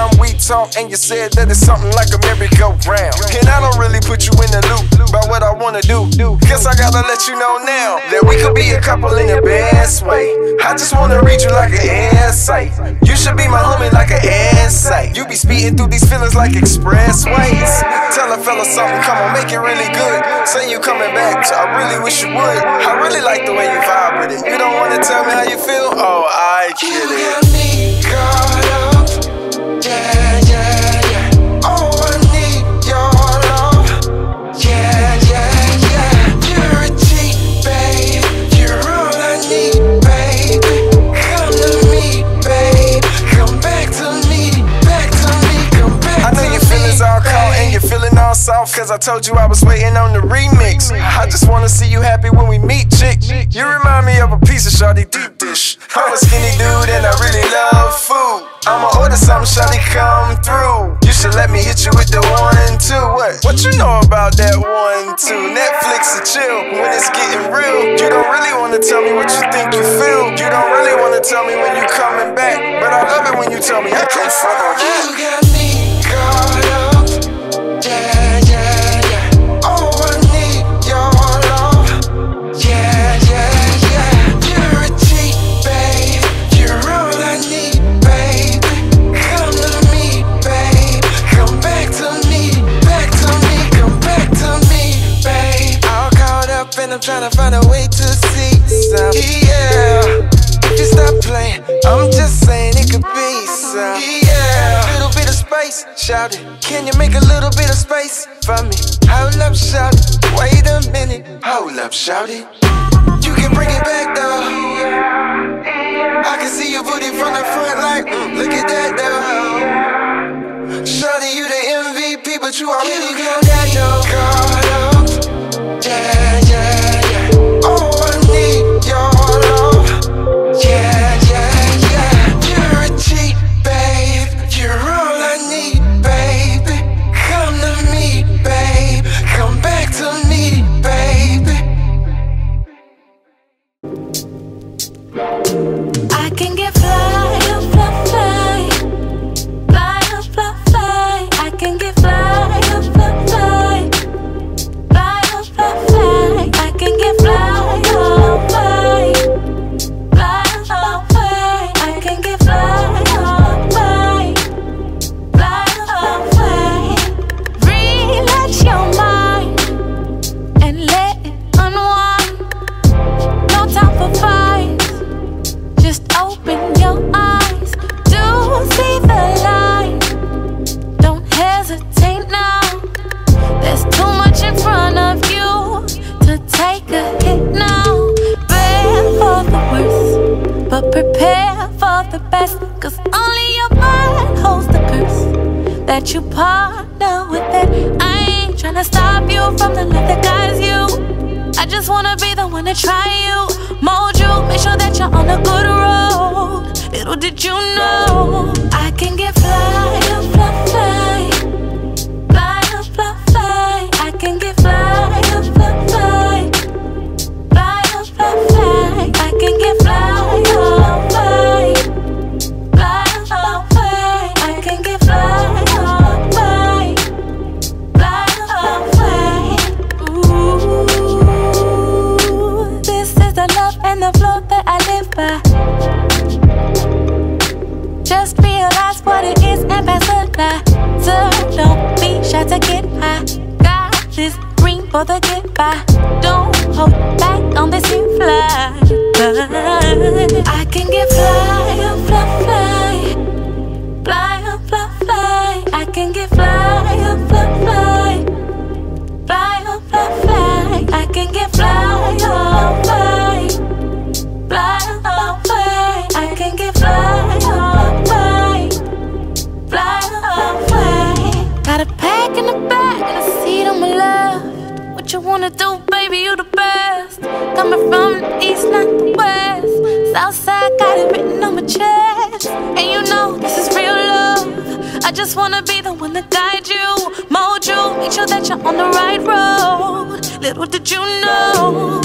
Time we talk, and you said that it's something like a merry-go-round. And I don't really put you in the loop about what I wanna do. Guess I gotta let you know now that we could be a couple in the best way. I just wanna read you like an insight. You should be my homie like an insight. You be speeding through these feelings like expressways. Tell a fella something, come on, make it really good. Say you coming back, so I really wish you would. I really like the way you vibe with it. You don't wanna tell me how you feel? Oh, I get You it. caught Cause I told you I was waiting on the remix. I just wanna see you happy when we meet, chick. You remind me of a piece of shawty deep dish. I'm a skinny dude and I really love food. I'ma order something, shawty, come through. You should let me hit you with the one and two. What? What you know about that one, two? Netflix and chill when it's getting real. You don't really wanna tell me what you think you feel. You don't really wanna tell me when you coming back. But I love it when you tell me I can't front on You I'm trying to find a way to see some. Yeah. If you stop playing, I'm just saying it could be some. Yeah. Little bit of space, shout it. Can you make a little bit of space for me? Hold up, shout it. Wait a minute. Hold up, shout it. You can bring it back though. I can see your booty from the front, like, mm, look at that though. Shawty, you the MVP, but you already got that though. Caught up. Yeah, yeah, yeah. Yeah, the best. Cause only your mind holds the curse that you partner with it. I ain't tryna stop you from the love that guides you. I just wanna be the one to try you, mold you, make sure that you're on a good road. Little did you know I can get fly, fly, fly, fly, for the goodbye. Don't hold back on this you fly. I can get fly, fly, fly. Fly, fly, fly. I can get fly, fly, wanna do, baby? You the best. Coming from the east, not the west. Southside got it written on my chest. And you know this is real love. I just wanna be the one to guide you, mold you, make sure that you're on the right road. Little did you know